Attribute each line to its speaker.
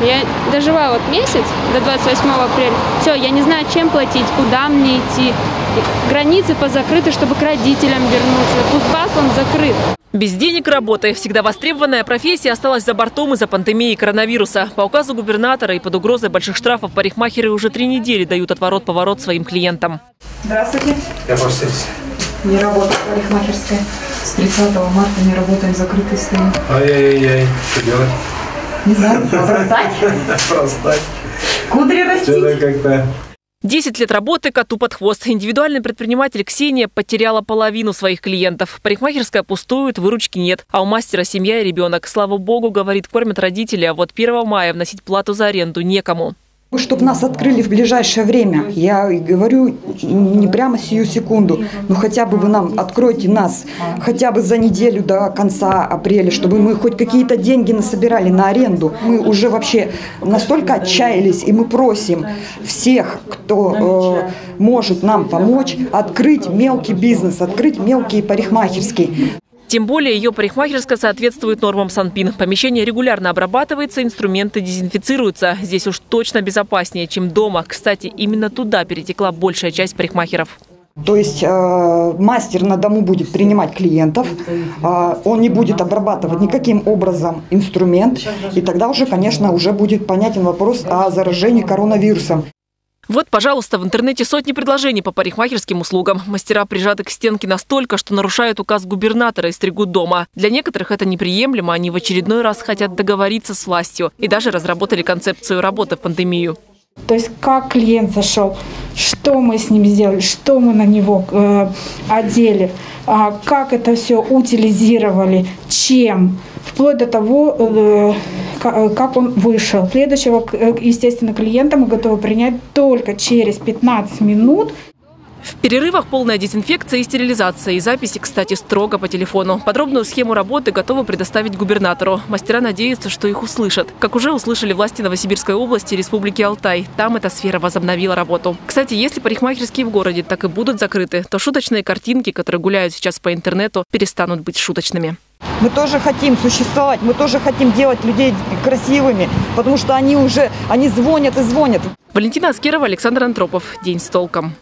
Speaker 1: Я доживаю вот месяц до 28 апреля. Все, я не знаю, чем платить, куда мне идти. Границы позакрыты, чтобы к родителям вернуться. Кузбасс, он закрыт.
Speaker 2: Без денег работы всегда востребованная профессия осталась за бортом из-за пандемии коронавируса. По указу губернатора и под угрозой больших штрафов парикмахеры уже три недели дают отворот-поворот своим клиентам.
Speaker 3: Здравствуйте.
Speaker 4: Я сервис.
Speaker 3: Не работает парикмахерская. С 30 марта не работает, закрытый стоит.
Speaker 4: Ай-яй-яй, что делать?
Speaker 3: Не знаю, обрастать?
Speaker 4: Простать.
Speaker 3: Кудри растить?
Speaker 4: Что-то как-то...
Speaker 2: 10 лет работы коту под хвост. Индивидуальный предприниматель Ксения потеряла половину своих клиентов. Парикмахерская пустует, выручки нет. А у мастера семья и ребенок. Слава богу, говорит, кормят родители, а вот 1 мая вносить плату за аренду некому.
Speaker 5: Чтобы нас открыли в ближайшее время. Я говорю не прямо сию секунду, но хотя бы вы нам откройте нас хотя бы за неделю до конца апреля, чтобы мы хоть какие-то деньги насобирали на аренду. Мы уже вообще настолько отчаялись, и мы просим всех, кто э, может нам помочь, открыть мелкий бизнес, открыть мелкие парикмахерские.
Speaker 2: Тем более ее парикмахерская соответствует нормам Санпин. Помещение регулярно обрабатывается, инструменты дезинфицируются. Здесь уж точно безопаснее, чем дома. Кстати, именно туда перетекла большая часть парикмахеров.
Speaker 5: То есть э, мастер на дому будет принимать клиентов, э, он не будет обрабатывать никаким образом инструмент, и тогда уже, конечно, уже будет понятен вопрос о заражении коронавирусом.
Speaker 2: Вот, пожалуйста, в интернете сотни предложений по парикмахерским услугам. Мастера прижаты к стенке настолько, что нарушают указ губернатора и стригут дома. Для некоторых это неприемлемо, они в очередной раз хотят договориться с властью и даже разработали концепцию работы в пандемию.
Speaker 6: То есть как клиент зашел, что мы с ним сделали, что мы на него э, одели, э, как это все утилизировали, чем, вплоть до того, э, как он вышел. Следующего, естественно, клиента мы готовы принять только через 15 минут.
Speaker 2: В перерывах полная дезинфекция и стерилизация. И записи, кстати, строго по телефону. Подробную схему работы готовы предоставить губернатору. Мастера надеются, что их услышат. Как уже услышали власти Новосибирской области и Республики Алтай. Там эта сфера возобновила работу. Кстати, если парикмахерские в городе так и будут закрыты, то шуточные картинки, которые гуляют сейчас по интернету, перестанут быть шуточными.
Speaker 5: Мы тоже хотим существовать, мы тоже хотим делать людей красивыми, потому что они уже, они звонят и звонят.
Speaker 2: Валентина Аскерова, Александр Антропов. День с толком.